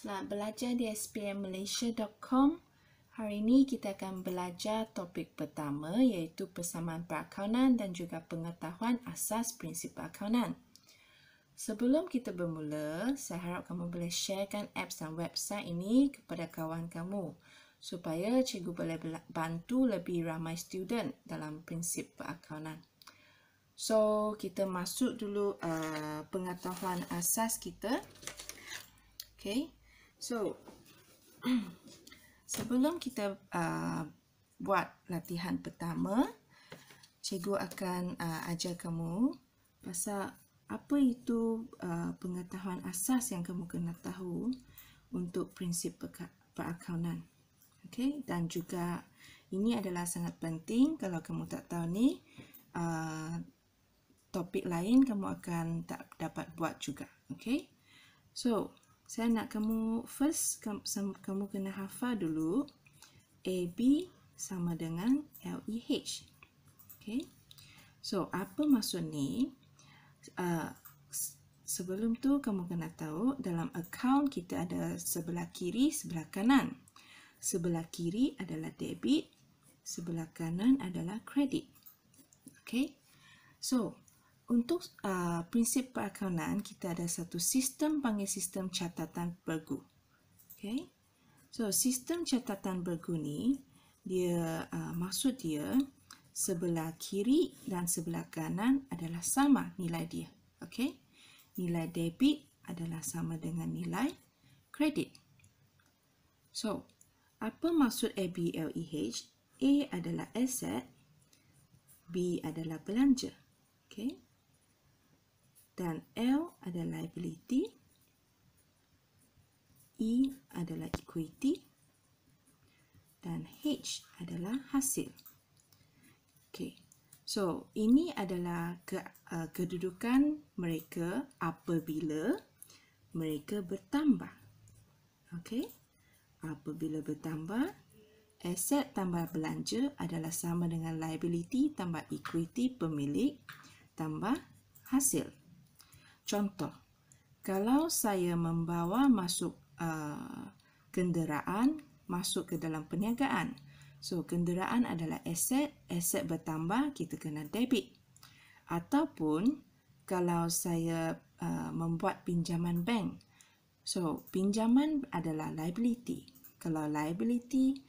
Selamat belajar di spmmalaysia.com. Hari ini kita akan belajar topik pertama iaitu persamaan perakaunan dan juga pengetahuan asas prinsip perakaunan. Sebelum kita bermula, saya harap kamu boleh sharekan apps dan website ini kepada kawan kamu supaya cikgu boleh bantu lebih ramai student dalam prinsip perakaunan. So, kita masuk dulu uh, pengetahuan asas kita. Okay, so sebelum kita uh, buat latihan pertama, cikgu akan uh, ajar kamu pasal apa itu uh, pengetahuan asas yang kamu kena tahu untuk prinsip perakaunan. Okay, dan juga ini adalah sangat penting kalau kamu tak tahu ni, uh, topik lain kamu akan tak dapat buat juga. Okay, so saya nak kamu first kamu kena hafal dulu AB sama dengan LEH. Okay. So, apa maksud ni? Uh, sebelum tu kamu kena tahu dalam account kita ada sebelah kiri, sebelah kanan. Sebelah kiri adalah debit, sebelah kanan adalah kredit. Okay. So, untuk uh, prinsip perakaunan, kita ada satu sistem panggil sistem catatan bergu. Okay. So, sistem catatan bergu ni, dia uh, maksud dia sebelah kiri dan sebelah kanan adalah sama nilai dia. Okay. Nilai debit adalah sama dengan nilai kredit. So, apa maksud ABLEH? A adalah aset, B adalah belanja. Okay dan L adalah liability, E adalah equity dan H adalah hasil. Okay. So, ini adalah ke, uh, kedudukan mereka apabila mereka bertambah. Okay. Apabila bertambah, aset tambah belanja adalah sama dengan liability tambah equity pemilik tambah hasil. Contoh, kalau saya membawa masuk uh, kenderaan masuk ke dalam perniagaan. So, kenderaan adalah aset, aset bertambah, kita kena debit. Ataupun, kalau saya uh, membuat pinjaman bank. So, pinjaman adalah liability. Kalau liability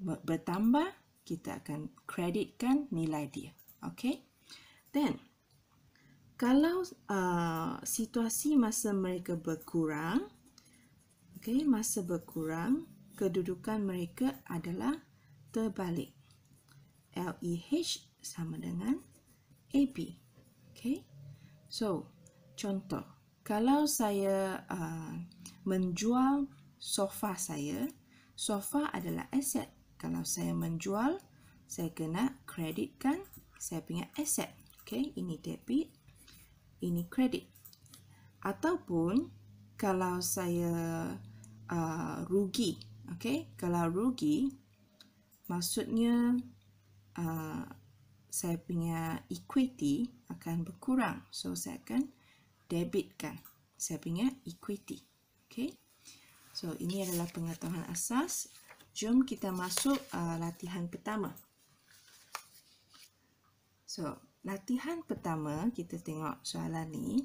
bertambah, kita akan kreditkan nilai dia. Okay? Then, kalau uh, situasi masa mereka berkurang, okay, masa berkurang, kedudukan mereka adalah terbalik. LEH sama dengan AB. Okay. So, contoh, kalau saya uh, menjual sofa saya, sofa adalah aset. Kalau saya menjual, saya kena kreditkan saya punya aset. Okay, ini debit ini kredit. Ataupun kalau saya uh, rugi, okay? Kalau rugi, maksudnya uh, saya punya equity akan berkurang. So saya akan debitkan saya punya equity. Okay? So ini adalah pengetahuan asas. Jom kita masuk uh, latihan pertama. So, latihan pertama kita tengok soalan ni.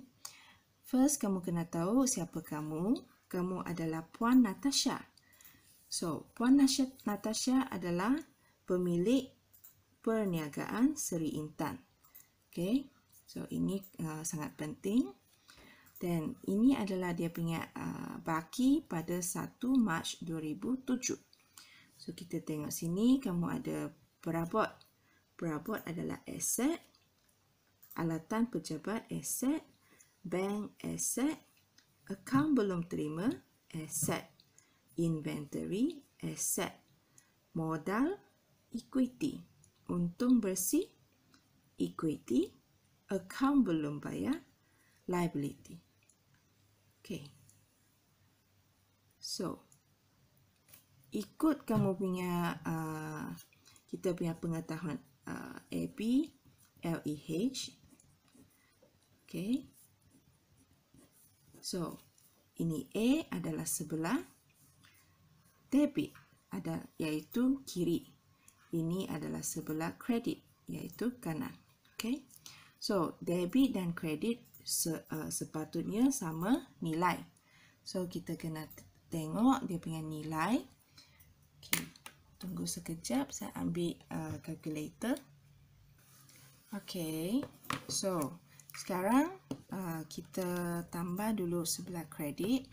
First kamu kena tahu siapa kamu. Kamu adalah Puan Natasha. So, Puan Natasha adalah pemilik perniagaan Seri Intan. Okay. So, ini uh, sangat penting. Dan ini adalah dia punya uh, baki pada 1 Mac 2007. So, kita tengok sini kamu ada perabot. Perabot adalah aset alatan pejabat aset, bank aset, akaun belum terima aset, inventory aset, modal equity, untung bersih equity, akaun belum bayar liability. Okay. So, ikut kamu punya uh, kita punya pengetahuan uh, AB, LEH Okay. So, ini A adalah sebelah debit ada iaitu kiri. Ini adalah sebelah kredit iaitu kanan. Okay. So, debit dan kredit se, uh, sepatutnya sama nilai. So, kita kena tengok dia punya nilai. Okay. Tunggu sekejap, saya ambil uh, calculator. Okay. So, sekarang uh, kita tambah dulu sebelah kredit.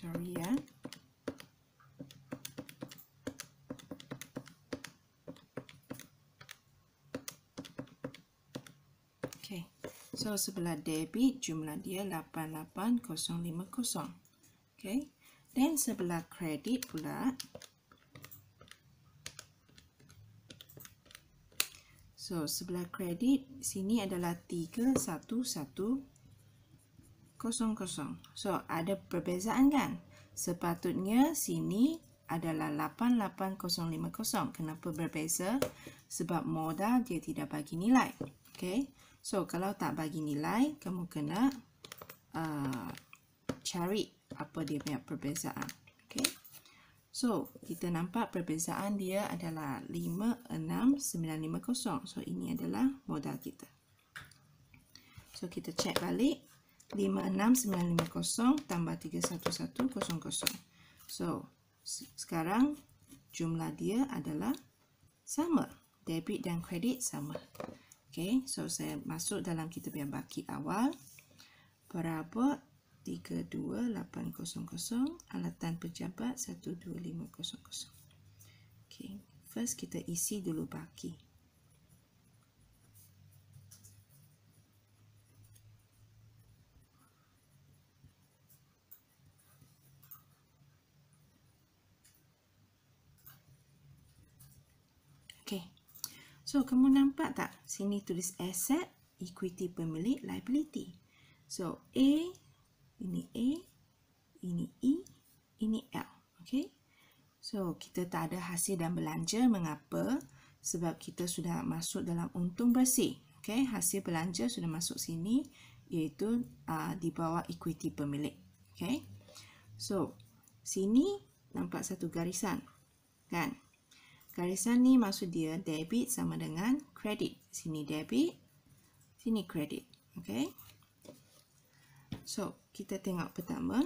sorry ya. Okay. So sebelah debit jumlah dia 88050. Okay. Dan sebelah kredit pula So sebelah kredit sini adalah 311 kosong kosong. So, ada perbezaan kan? Sepatutnya sini adalah 88050. Kenapa berbeza? Sebab modal dia tidak bagi nilai. Okay. So, kalau tak bagi nilai, kamu kena uh, cari apa dia punya perbezaan. Okay. So, kita nampak perbezaan dia adalah 56950. So, ini adalah modal kita. So, kita cek balik. 56950 tambah 31100. So, sekarang jumlah dia adalah sama. Debit dan kredit sama. Okay, so saya masuk dalam kita punya baki awal. Perabot 32800, alatan pejabat 12500. Okay, first kita isi dulu baki. So, kamu nampak tak? Sini tulis asset, equity pemilik, liability. So, A, ini A, ini E, ini L. Okay? So, kita tak ada hasil dan belanja. Mengapa? Sebab kita sudah masuk dalam untung bersih. Okay? Hasil belanja sudah masuk sini iaitu uh, di bawah equity pemilik. Okay? So, sini nampak satu garisan. Kan? Garisan ni maksud dia debit sama dengan kredit. Sini debit, sini kredit. Okay. So, kita tengok pertama.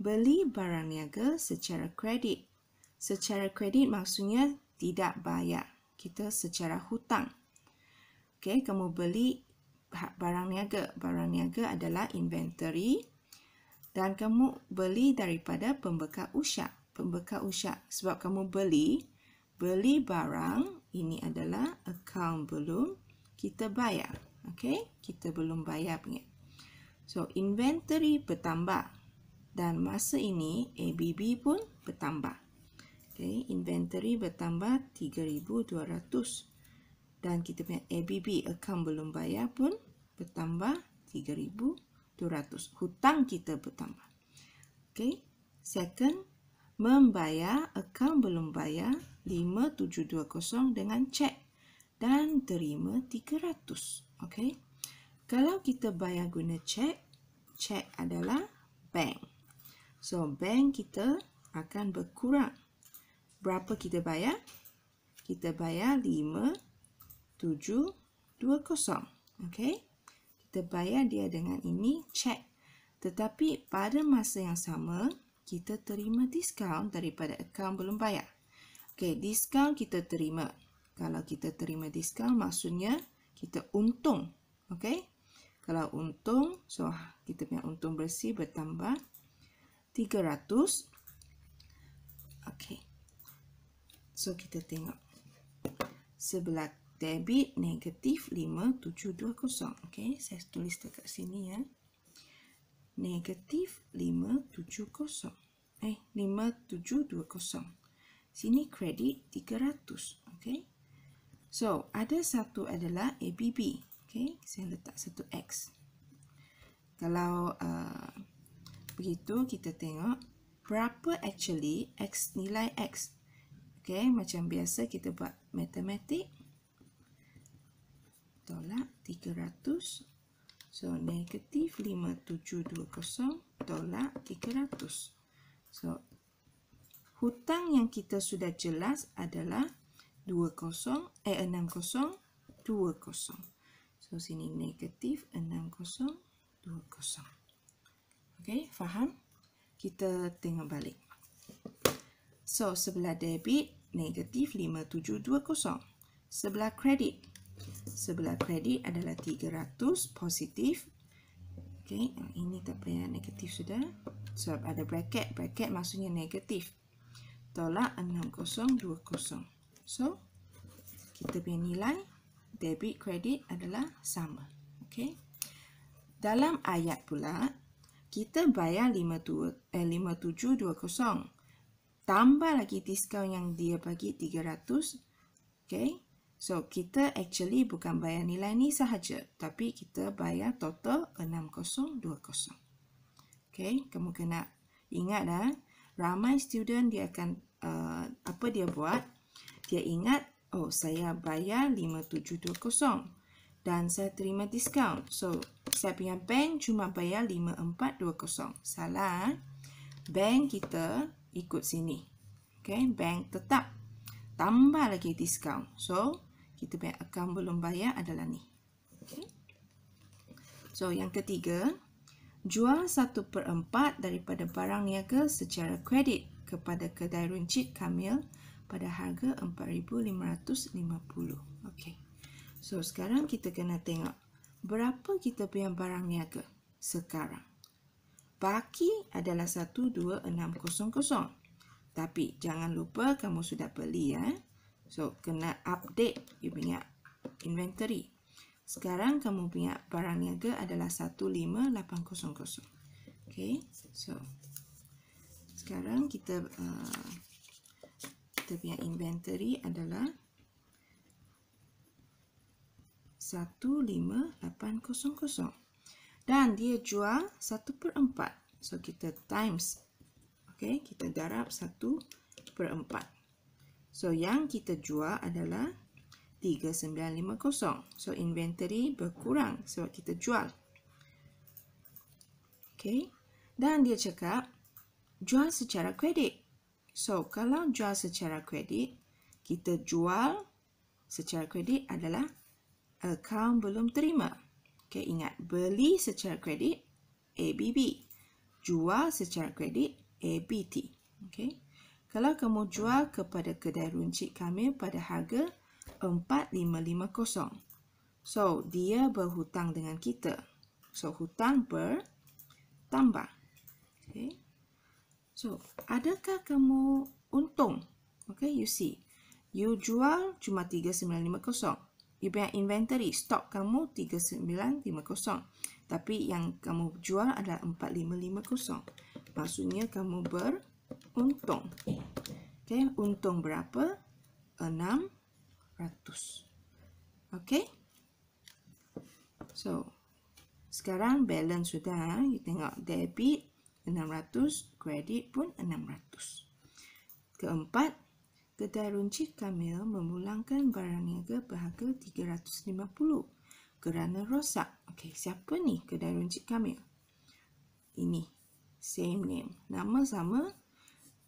Beli barang niaga secara kredit. Secara kredit maksudnya tidak bayar. Kita secara hutang. Okay, kamu beli barang niaga. Barang niaga adalah inventory. Dan kamu beli daripada pembekal usyak. Pembekal usyak. Sebab kamu beli, beli barang ini adalah akaun belum kita bayar okey kita belum bayar punya so inventory bertambah dan masa ini ABB pun bertambah okey inventory bertambah 3200 dan kita punya ABB akaun belum bayar pun bertambah 3200 hutang kita bertambah okey second membayar akaun belum bayar 5720 dengan cek dan terima 300. Okey. Kalau kita bayar guna cek, cek adalah bank. So bank kita akan berkurang. Berapa kita bayar? Kita bayar 5720. Okey. Kita bayar dia dengan ini cek. Tetapi pada masa yang sama, kita terima diskaun daripada akaun belum bayar. Okey, diskaun kita terima. Kalau kita terima diskaun, maksudnya kita untung. Okey? Kalau untung, so kita punya untung bersih bertambah 300. Okey. So, kita tengok. Sebelah debit negatif 5720. Okey, saya tulis dekat sini ya. Negatif 570. Eh, 5720. Sini kredit 300. Okay. So, ada satu adalah ABB. Okay. Saya letak satu X. Kalau uh, begitu, kita tengok berapa actually X nilai X. Okay. Macam biasa kita buat matematik. Tolak 300. So, negatif 5720 tolak 300. So, hutang yang kita sudah jelas adalah 20, eh 6020. So, sini negatif 6020. Okey, faham? Kita tengok balik. So, sebelah debit, negatif 5720. Sebelah kredit. Sebelah kredit adalah 300 positif. Okay, ini tak payah negatif sudah. Sebab ada bracket. Bracket maksudnya negatif. Tolak 6020. So, kita punya nilai debit kredit adalah sama. Okay. Dalam ayat pula, kita bayar 5720. Eh, Tambah lagi diskaun yang dia bagi 300. Okay. So, kita actually bukan bayar nilai ni sahaja. Tapi kita bayar total 6020. Okay. Kamu kena ingat dah. Ramai student dia akan, uh, apa dia buat? Dia ingat, oh saya bayar 5720 dan saya terima diskaun. So, saya punya bank cuma bayar 5420. Salah. Bank kita ikut sini. Okay, bank tetap tambah lagi diskaun. So, kita punya akaun belum bayar adalah ni. Okay. So, yang ketiga, jual satu per empat daripada barang niaga secara kredit kepada kedai runcit Kamil pada harga 4,550. Okay. So, sekarang kita kena tengok berapa kita punya barang niaga sekarang. Baki adalah 12600. Tapi jangan lupa kamu sudah beli ya. So kena update you punya inventory. Sekarang kamu punya barang niaga adalah 15800. Okay. So sekarang kita uh, kita punya inventory adalah 15800 dan dia jual 1 per 4. So, kita times. Okay, kita darab 1 per 4. So, yang kita jual adalah 3950. So, inventory berkurang sebab kita jual. Okay, dan dia cakap jual secara kredit. So, kalau jual secara kredit, kita jual secara kredit adalah akaun belum terima. Okay, ingat, beli secara kredit ABB. Jual secara kredit ABT. Okay. Kalau kamu jual kepada kedai runcit kami pada harga 4550. So, dia berhutang dengan kita. So, hutang bertambah. Okay. So, adakah kamu untung? Okay, you see. You jual cuma 3950 you punya inventory stock kamu 3950 tapi yang kamu jual adalah 4550 maksudnya kamu beruntung. Okay untung berapa? 600 okay? So sekarang balance sudah you tengok debit 600 kredit pun 600 keempat Kedai runcit Kamil memulangkan barang niaga berharga 350 kerana rosak. Okey, siapa ni kedai runcit Kamil? Ini, same name. Nama sama,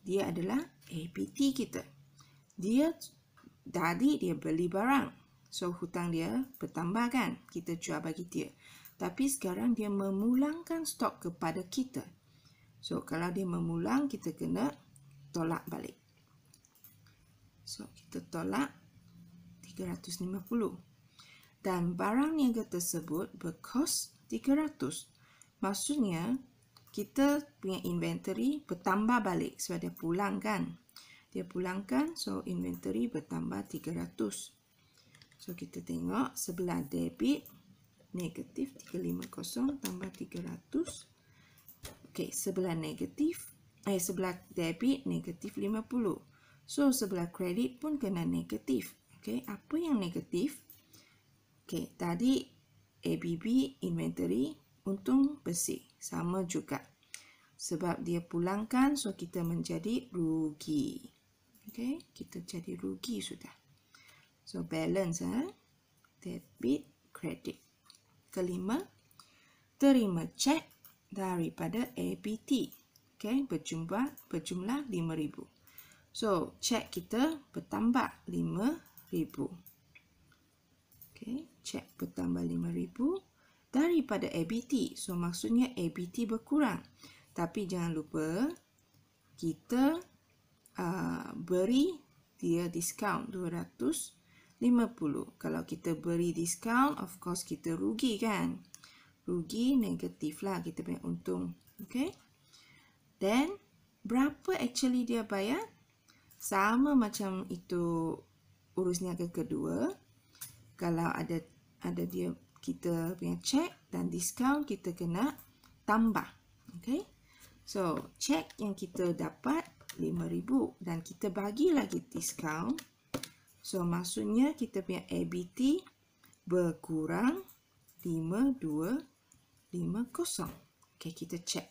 dia adalah APT kita. Dia, tadi dia beli barang. So, hutang dia bertambah kan? Kita jual bagi dia. Tapi sekarang dia memulangkan stok kepada kita. So, kalau dia memulang, kita kena tolak balik. So, kita tolak 350. Dan barang niaga tersebut berkos 300. Maksudnya, kita punya inventory bertambah balik sebab dia pulang kan. Dia pulangkan, so inventory bertambah 300. So, kita tengok sebelah debit negatif 350 tambah 300. Okey, sebelah negatif, eh sebelah debit negatif 50. So, sebelah kredit pun kena negatif. Okay, apa yang negatif? Okay, tadi ABB inventory untung bersih. Sama juga. Sebab dia pulangkan, so kita menjadi rugi. Okay, kita jadi rugi sudah. So balance eh? debit credit. Kelima, terima cek daripada ABT. Okay, berjumlah berjumlah 5000. So, cek kita bertambah 5000. Okay, cek bertambah 5000 daripada ABT. So, maksudnya ABT berkurang. Tapi jangan lupa kita uh, beri dia diskaun 250. Kalau kita beri diskaun, of course kita rugi kan? Rugi negatif lah kita punya untung. Okay? Then, berapa actually dia bayar? Sama macam itu urus niaga kedua. Kalau ada ada dia kita punya cek dan diskaun kita kena tambah. Okay? So, cek yang kita dapat RM5,000 dan kita bagi lagi diskaun. So, maksudnya kita punya ABT berkurang 5250. Okay, kita cek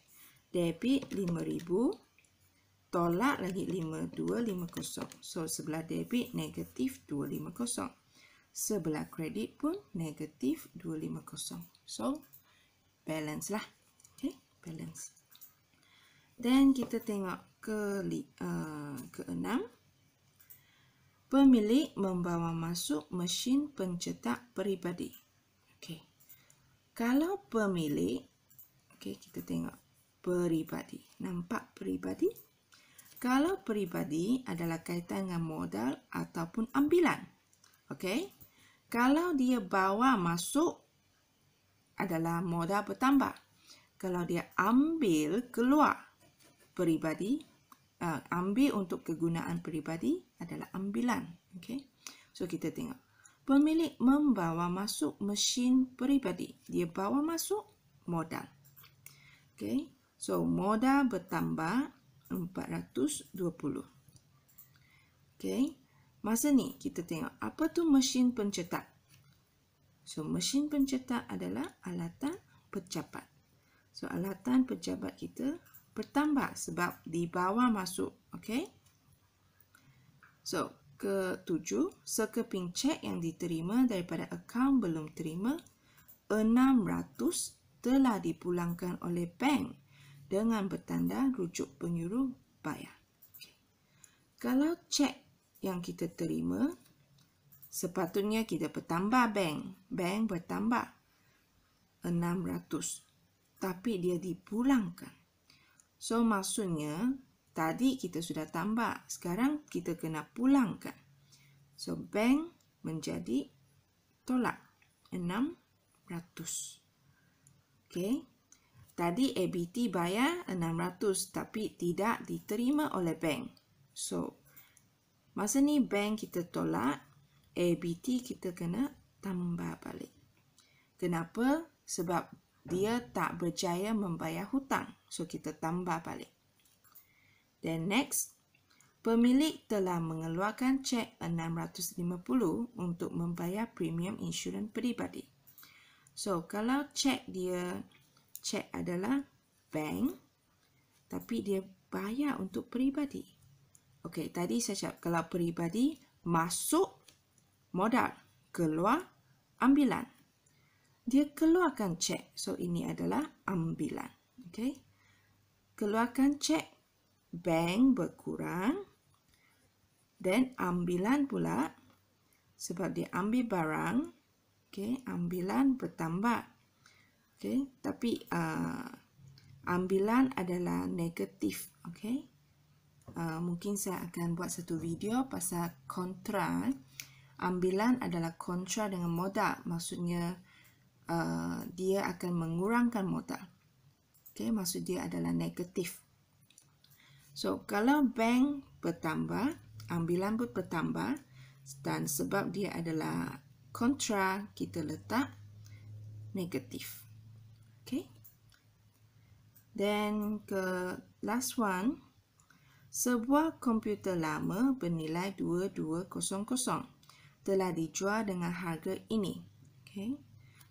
debit 5000 tolak lagi 5250 so sebelah debit negatif 250 sebelah kredit pun negatif 250 so balance lah. Okay balance. Then kita tengok ke uh, ke enam pemilik membawa masuk mesin pencetak peribadi kalau pemilik okay kita tengok peribadi. Nampak peribadi? Kalau peribadi adalah kaitan dengan modal ataupun ambilan. Okey. Kalau dia bawa masuk adalah modal bertambah. Kalau dia ambil keluar peribadi, uh, ambil untuk kegunaan peribadi adalah ambilan. Okey. So kita tengok. Pemilik membawa masuk mesin peribadi. Dia bawa masuk modal. Okey. So, modal bertambah 420. Okay. Masa ni, kita tengok apa tu mesin pencetak. So, mesin pencetak adalah alatan pejabat. So, alatan pejabat kita bertambah sebab di bawah masuk. Okay. So, ketujuh, sekeping cek yang diterima daripada akaun belum terima, 600 telah dipulangkan oleh bank dengan bertanda rujuk penyuruh bayar. Okay. Kalau cek yang kita terima, sepatutnya kita bertambah bank. Bank bertambah 600. Tapi dia dipulangkan. So, maksudnya tadi kita sudah tambah. Sekarang kita kena pulangkan. So, bank menjadi tolak 600. Okay. Tadi ABT bayar 600 tapi tidak diterima oleh bank. So, masa ni bank kita tolak, ABT kita kena tambah balik. Kenapa? Sebab dia tak berjaya membayar hutang. So, kita tambah balik. Then next, pemilik telah mengeluarkan cek 650 untuk membayar premium insurans peribadi. So, kalau cek dia cek adalah bank tapi dia bayar untuk peribadi. Okey, tadi saya cakap kalau peribadi masuk modal, keluar ambilan. Dia keluarkan cek. So ini adalah ambilan. Okey. Keluarkan cek bank berkurang dan ambilan pula sebab dia ambil barang, okey, ambilan bertambah. Okay, tapi uh, ambilan adalah negatif. Okay, uh, mungkin saya akan buat satu video pasal kontra. Ambilan adalah kontra dengan modal. Maksudnya uh, dia akan mengurangkan modal. Okay, maksud dia adalah negatif. So, kalau bank bertambah, ambilan pun bertambah dan sebab dia adalah kontra, kita letak negatif. Okay. Then ke last one. Sebuah komputer lama bernilai 2200 telah dijual dengan harga ini. Okay.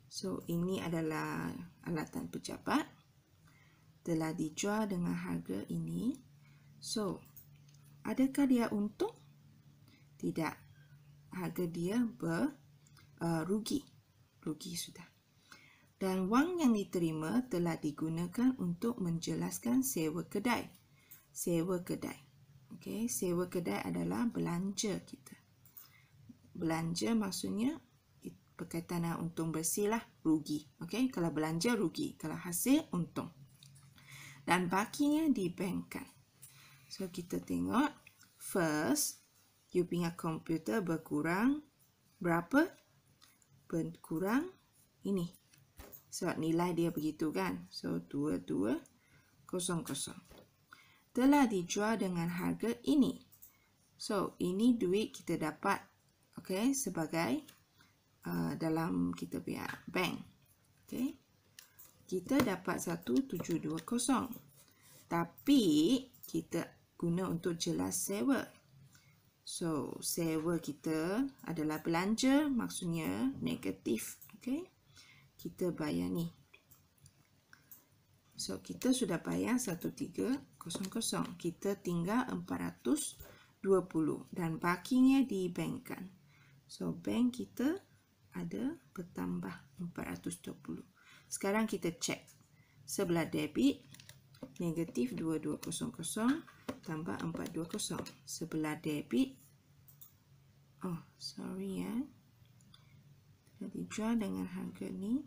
So ini adalah alatan pejabat. Telah dijual dengan harga ini. So adakah dia untung? Tidak. harga dia ber uh, rugi. Rugi sudah. Dan wang yang diterima telah digunakan untuk menjelaskan sewa kedai. Sewa kedai. Okey, sewa kedai adalah belanja kita. Belanja maksudnya berkaitan dengan untung bersih lah, rugi. Okey, kalau belanja rugi, kalau hasil untung. Dan bakinya dibankkan. So kita tengok first you punya komputer berkurang berapa? Berkurang ini. Sebab nilai dia begitu kan. So 2200 telah dijual dengan harga ini. So, ini duit kita dapat okay, sebagai uh, dalam kita punya bank. Okay. Kita dapat 1720. Tapi, kita guna untuk jelas sewa. So, sewa kita adalah belanja, maksudnya negatif. Okay. Kita bayar ni. So, kita sudah bayar 1300. Kita tinggal 420 dan bakinya dibankkan. So, bank kita ada bertambah 420. Sekarang kita cek. Sebelah debit, negatif 2200 tambah 420. Sebelah debit, oh, sorry ya. Jadi, jual dengan harga ni.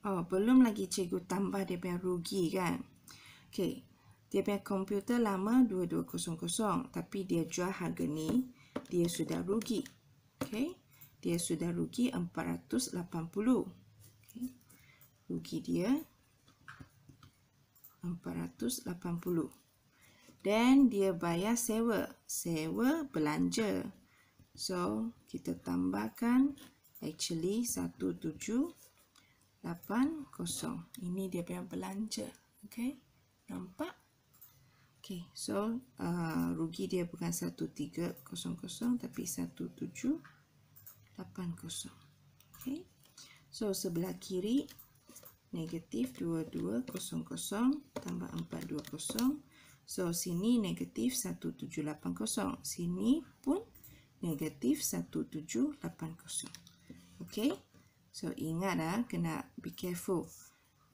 Oh, belum lagi cikgu tambah dia punya rugi kan. Okey. Dia punya komputer lama 2200 tapi dia jual harga ni, dia sudah rugi. Okey. Dia sudah rugi 480. Okey. Rugi dia 480. Dan dia bayar sewa. Sewa belanja. So, kita tambahkan actually 17 8 kosong. Ini dia punya belanja. Okay. Nampak? Okay. So, uh, rugi dia bukan 1 3 kosong kosong tapi 1 7 8 kosong. Okay. So, sebelah kiri negatif 2 2 kosong kosong tambah 4 2 kosong. So, sini negatif 1 7 8 kosong. Sini pun negatif 1 7 8 kosong. Okay. So ingat ah kena be careful.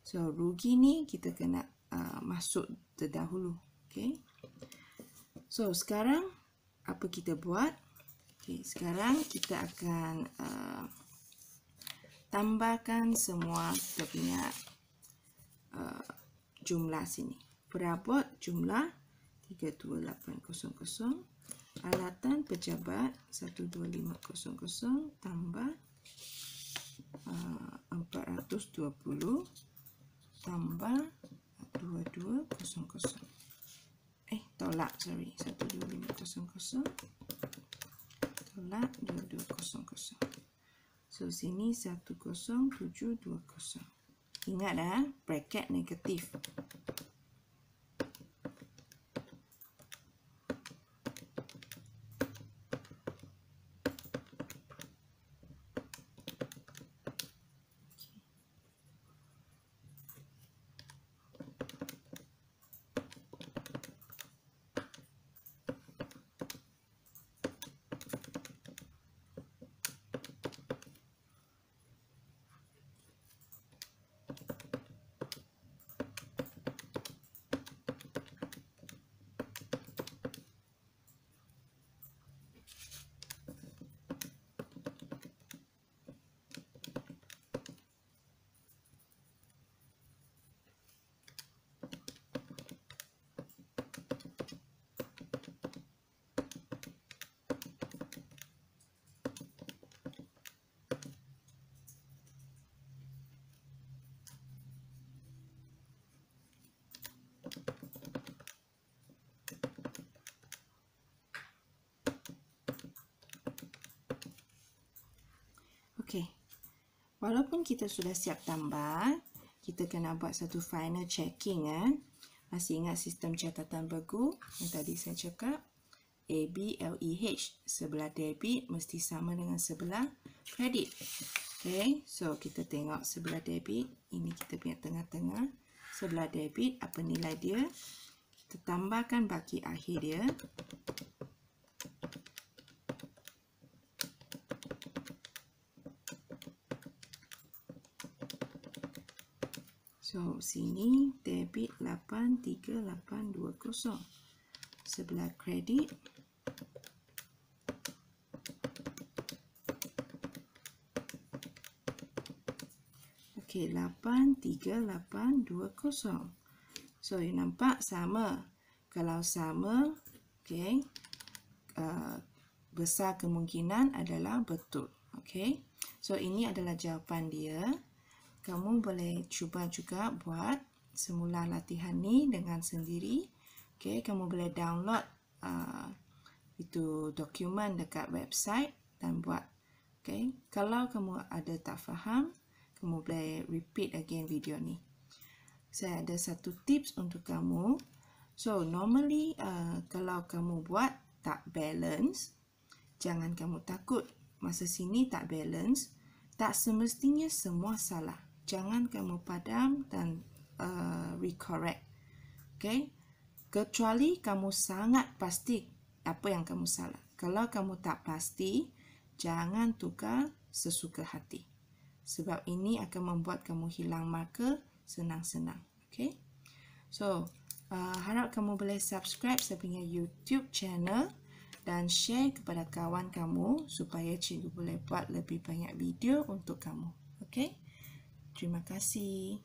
So rugi ni kita kena uh, masuk terdahulu. Okay. So sekarang apa kita buat? Okay, sekarang kita akan uh, tambahkan semua kita punya uh, jumlah sini. Perabot jumlah 32800 alatan pejabat 12500 tambah 420 tambah 2200 eh tolak sorry 12500 tolak 2200 so sini 10720 ingat dah bracket negatif Okey. Walaupun kita sudah siap tambah, kita kena buat satu final checking kan. Masih ingat sistem catatan begu yang tadi saya cakap? A, B, L, E, H. Sebelah debit mesti sama dengan sebelah kredit. Okay, so kita tengok sebelah debit. Ini kita punya tengah-tengah. Sebelah debit, apa nilai dia? kita tambahkan baki akhir dia. So, sini debit 83820. Sebelah kredit. Okey, 83820. So, you nampak sama. Kalau sama, okey, uh, besar kemungkinan adalah betul. Okey. So, ini adalah jawapan dia kamu boleh cuba juga buat semula latihan ni dengan sendiri. Okay, kamu boleh download uh, itu dokumen dekat website dan buat. Okay, kalau kamu ada tak faham, kamu boleh repeat again video ni. Saya ada satu tips untuk kamu. So, normally uh, kalau kamu buat tak balance, jangan kamu takut masa sini tak balance. Tak semestinya semua salah jangan kamu padam dan uh, recorrect. Okay? Kecuali kamu sangat pasti apa yang kamu salah. Kalau kamu tak pasti, jangan tukar sesuka hati. Sebab ini akan membuat kamu hilang marker senang-senang. Okay? So, uh, harap kamu boleh subscribe saya punya YouTube channel dan share kepada kawan kamu supaya cikgu boleh buat lebih banyak video untuk kamu. Okay? Terima kasih.